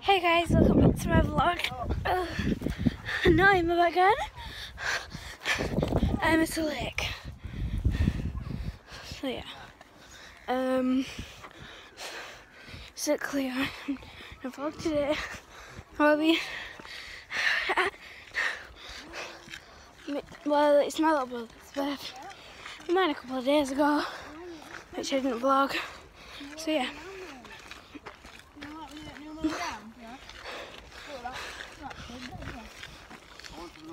Hey guys, welcome back to my vlog. Uh, now I'm back again. I'm at the lake. So yeah. Um it clear? The vlog today will well it's my little brother's birthday. Mine a couple of days ago, which I didn't vlog. So yeah.